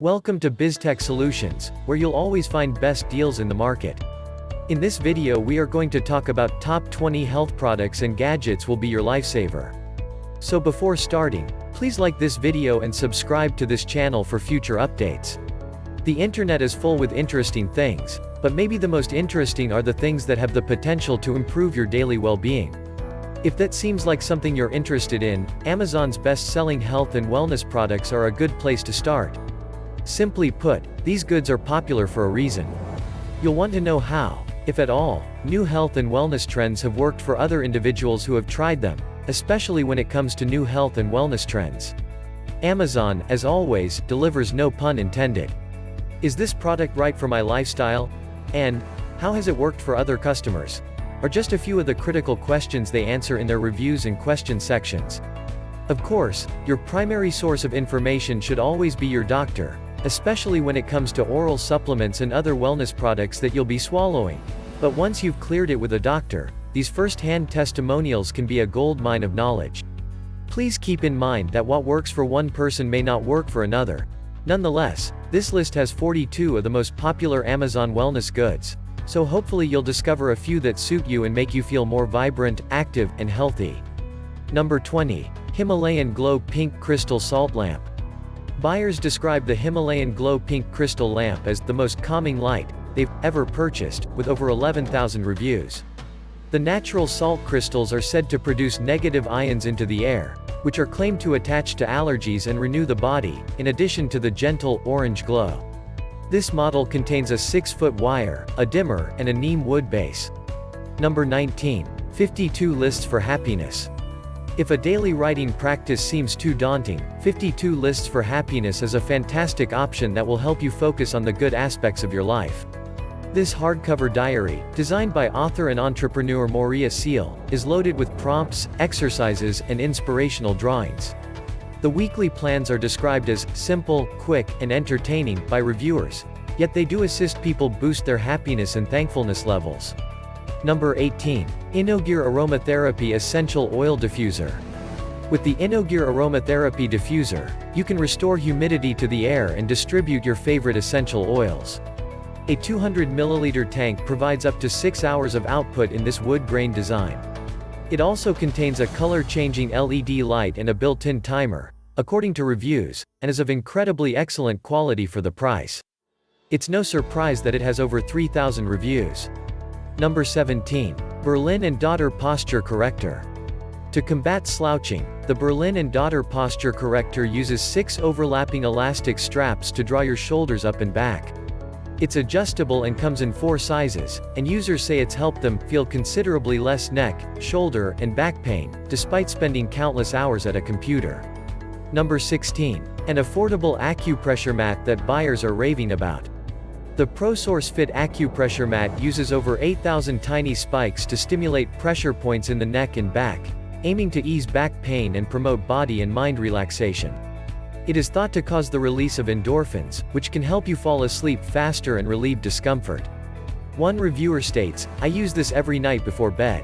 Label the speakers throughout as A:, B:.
A: Welcome to BizTech Solutions, where you'll always find best deals in the market. In this video we are going to talk about top 20 health products and gadgets will be your lifesaver. So before starting, please like this video and subscribe to this channel for future updates. The internet is full with interesting things, but maybe the most interesting are the things that have the potential to improve your daily well-being. If that seems like something you're interested in, Amazon's best-selling health and wellness products are a good place to start. Simply put, these goods are popular for a reason. You'll want to know how, if at all, new health and wellness trends have worked for other individuals who have tried them, especially when it comes to new health and wellness trends. Amazon, as always, delivers no pun intended. Is this product right for my lifestyle? And, how has it worked for other customers? Are just a few of the critical questions they answer in their reviews and question sections. Of course, your primary source of information should always be your doctor, especially when it comes to oral supplements and other wellness products that you'll be swallowing. But once you've cleared it with a doctor, these first-hand testimonials can be a gold mine of knowledge. Please keep in mind that what works for one person may not work for another. Nonetheless, this list has 42 of the most popular Amazon wellness goods. So hopefully you'll discover a few that suit you and make you feel more vibrant, active, and healthy. Number 20. Himalayan Glow Pink Crystal Salt Lamp. Buyers describe the Himalayan Glow Pink Crystal Lamp as the most calming light they've ever purchased, with over 11,000 reviews. The natural salt crystals are said to produce negative ions into the air, which are claimed to attach to allergies and renew the body, in addition to the gentle, orange glow. This model contains a 6-foot wire, a dimmer, and a neem wood base. Number 19. 52 Lists for Happiness. If a daily writing practice seems too daunting, 52 Lists for Happiness is a fantastic option that will help you focus on the good aspects of your life. This hardcover diary, designed by author and entrepreneur Moorea Seal, is loaded with prompts, exercises, and inspirational drawings. The weekly plans are described as simple, quick, and entertaining by reviewers, yet they do assist people boost their happiness and thankfulness levels. Number 18. InnoGear Aromatherapy Essential Oil Diffuser. With the InnoGear Aromatherapy Diffuser, you can restore humidity to the air and distribute your favorite essential oils. A 200 milliliter tank provides up to 6 hours of output in this wood grain design. It also contains a color-changing LED light and a built-in timer, according to reviews, and is of incredibly excellent quality for the price. It's no surprise that it has over 3,000 reviews. Number 17. Berlin & Daughter Posture Corrector. To combat slouching, the Berlin & Daughter Posture Corrector uses six overlapping elastic straps to draw your shoulders up and back. It's adjustable and comes in four sizes, and users say it's helped them feel considerably less neck, shoulder, and back pain, despite spending countless hours at a computer. Number 16. An affordable acupressure mat that buyers are raving about. The ProSource Fit acupressure mat uses over 8,000 tiny spikes to stimulate pressure points in the neck and back, aiming to ease back pain and promote body and mind relaxation. It is thought to cause the release of endorphins, which can help you fall asleep faster and relieve discomfort. One reviewer states, I use this every night before bed.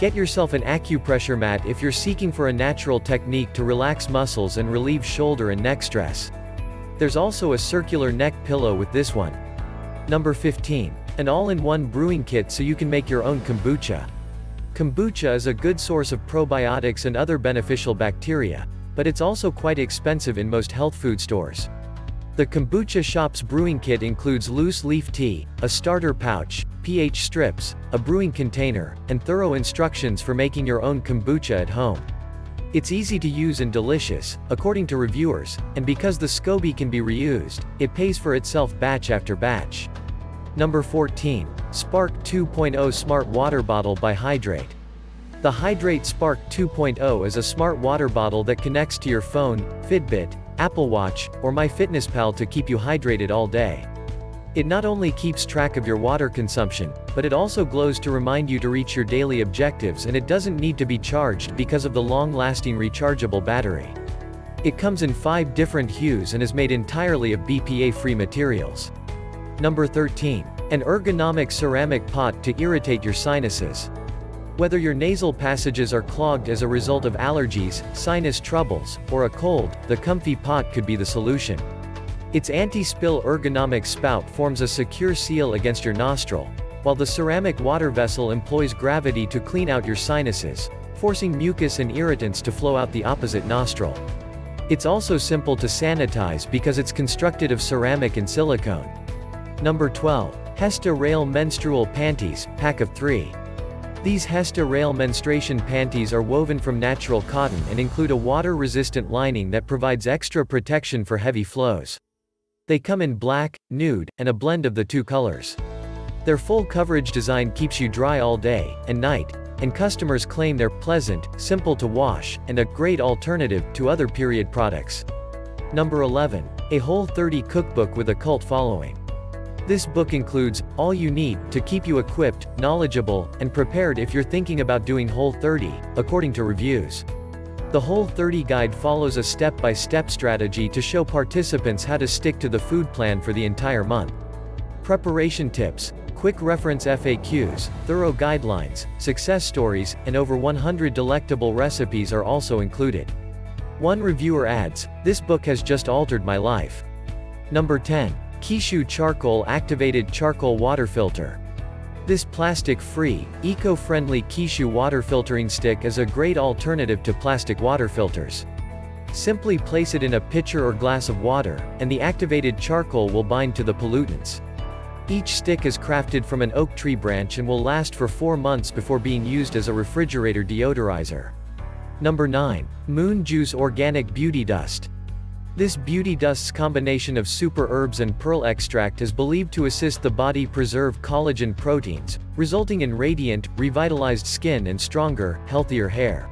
A: Get yourself an acupressure mat if you're seeking for a natural technique to relax muscles and relieve shoulder and neck stress. There's also a circular neck pillow with this one. Number 15. An all-in-one brewing kit so you can make your own kombucha. Kombucha is a good source of probiotics and other beneficial bacteria, but it's also quite expensive in most health food stores. The Kombucha Shop's brewing kit includes loose leaf tea, a starter pouch, pH strips, a brewing container, and thorough instructions for making your own kombucha at home. It's easy to use and delicious, according to reviewers, and because the SCOBY can be reused, it pays for itself batch after batch. Number 14. Spark 2.0 Smart Water Bottle by Hidrate. The Hidrate Spark 2.0 is a smart water bottle that connects to your phone, Fitbit, Apple Watch, or MyFitnessPal to keep you hydrated all day. It not only keeps track of your water consumption, but it also glows to remind you to reach your daily objectives and it doesn't need to be charged because of the long-lasting rechargeable battery. It comes in five different hues and is made entirely of BPA-free materials. Number 13. An ergonomic ceramic pot to irritate your sinuses. Whether your nasal passages are clogged as a result of allergies, sinus troubles, or a cold, the comfy pot could be the solution. Its anti-spill ergonomic spout forms a secure seal against your nostril, while the ceramic water vessel employs gravity to clean out your sinuses, forcing mucus and irritants to flow out the opposite nostril. It's also simple to sanitize because it's constructed of ceramic and silicone. Number 12. Hesta Rail Menstrual Panties, Pack of 3. These Hesta Rail menstruation panties are woven from natural cotton and include a water-resistant lining that provides extra protection for heavy flows. They come in black, nude, and a blend of the two colors. Their full coverage design keeps you dry all day and night, and customers claim they're pleasant, simple to wash, and a great alternative to other period products. Number 11. A Whole 30 Cookbook with a Cult Following. This book includes all you need to keep you equipped, knowledgeable, and prepared if you're thinking about doing Whole 30, according to reviews. The Whole 30 guide follows a step-by-step -step strategy to show participants how to stick to the food plan for the entire month. Preparation tips, quick reference FAQs, thorough guidelines, success stories, and over 100 delectable recipes are also included. One reviewer adds, this book has just altered my life. Number 10. Kishu Charcoal Activated Charcoal Water Filter. This plastic-free, eco-friendly Kishu water filtering stick is a great alternative to plastic water filters. Simply place it in a pitcher or glass of water, and the activated charcoal will bind to the pollutants. Each stick is crafted from an oak tree branch and will last for 4 months before being used as a refrigerator deodorizer. Number 9. Moon Juice Organic Beauty Dust. This beauty dust's combination of super herbs and pearl extract is believed to assist the body preserve collagen proteins, resulting in radiant, revitalized skin and stronger, healthier hair.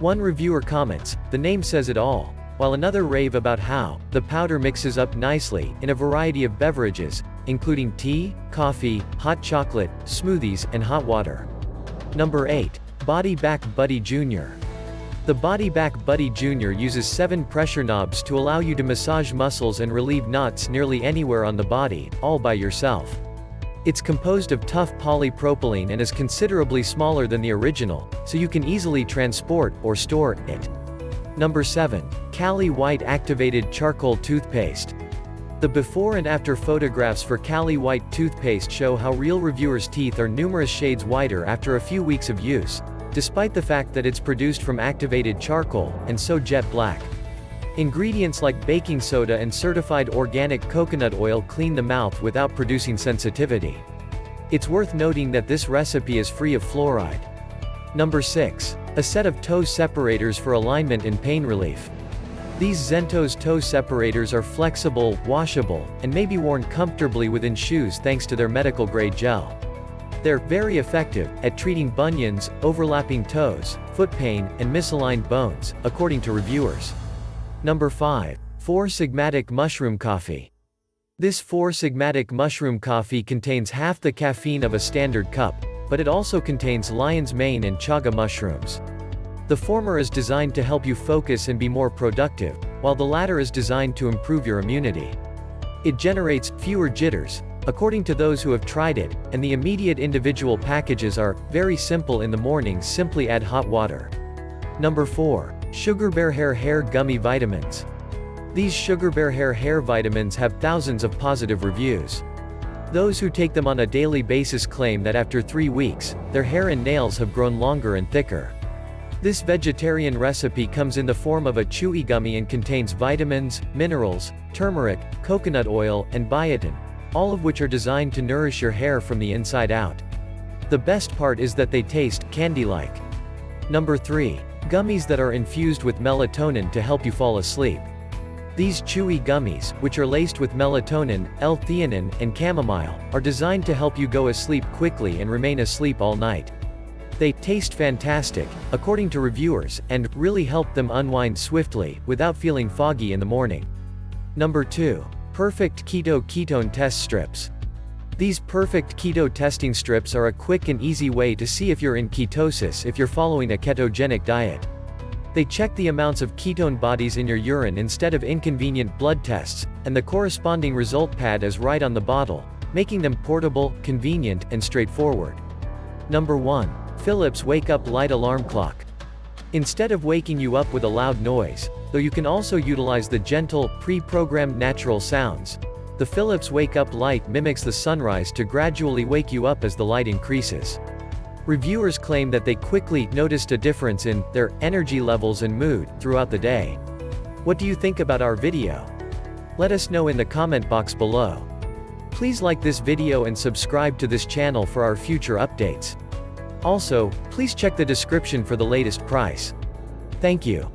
A: One reviewer comments, the name says it all, while another rave about how, the powder mixes up nicely, in a variety of beverages, including tea, coffee, hot chocolate, smoothies, and hot water. Number 8. Body Back Buddy Jr. The Body Back Buddy Jr. uses 7 pressure knobs to allow you to massage muscles and relieve knots nearly anywhere on the body, all by yourself. It's composed of tough polypropylene and is considerably smaller than the original, so you can easily transport or store it. Number 7. Cali White Activated Charcoal Toothpaste. The before and after photographs for Cali White toothpaste show how real reviewers' teeth are numerous shades whiter after a few weeks of use, despite the fact that it's produced from activated charcoal, and so jet black. Ingredients like baking soda and certified organic coconut oil clean the mouth without producing sensitivity. It's worth noting that this recipe is free of fluoride. Number 6. A set of toe separators for alignment and pain relief. These ZenToes toe separators are flexible, washable, and may be worn comfortably within shoes thanks to their medical-grade gel. They're very effective at treating bunions, overlapping toes, foot pain, and misaligned bones, according to reviewers. Number 5. 4-Sigmatic Mushroom Coffee. This 4-Sigmatic mushroom coffee contains half the caffeine of a standard cup, but it also contains lion's mane and chaga mushrooms. The former is designed to help you focus and be more productive, while the latter is designed to improve your immunity. It generates fewer jitters, according to those who have tried it, and the immediate individual packages are very simple in the morning simply add hot water. Number 4. Sugar Bear Hair Hair Gummy Vitamins. These Sugar Bear Hair hair vitamins have thousands of positive reviews. Those who take them on a daily basis claim that after three weeks, their hair and nails have grown longer and thicker. This vegetarian recipe comes in the form of a chewy gummy and contains vitamins, minerals, turmeric, coconut oil, and biotin, all of which are designed to nourish your hair from the inside out. The best part is that they taste candy-like. Number 3. Gummies that are infused with melatonin to help you fall asleep. These chewy gummies, which are laced with melatonin, L-theanine, and chamomile, are designed to help you go asleep quickly and remain asleep all night. They taste fantastic, according to reviewers, and really help them unwind swiftly, without feeling foggy in the morning. Number 2. Perfect Keto Ketone Test Strips. These perfect keto testing strips are a quick and easy way to see if you're in ketosis if you're following a ketogenic diet. They check the amounts of ketone bodies in your urine instead of inconvenient blood tests, and the corresponding result pad is right on the bottle, making them portable, convenient, and straightforward. Number 1. Philips Wake Up Light Alarm Clock. Instead of waking you up with a loud noise, though you can also utilize the gentle, pre-programmed natural sounds, the Philips Wake Up light mimics the sunrise to gradually wake you up as the light increases. Reviewers claim that they quickly noticed a difference in their energy levels and mood throughout the day. What do you think about our video? Let us know in the comment box below. Please like this video and subscribe to this channel for our future updates. Also, please check the description for the latest price. Thank you.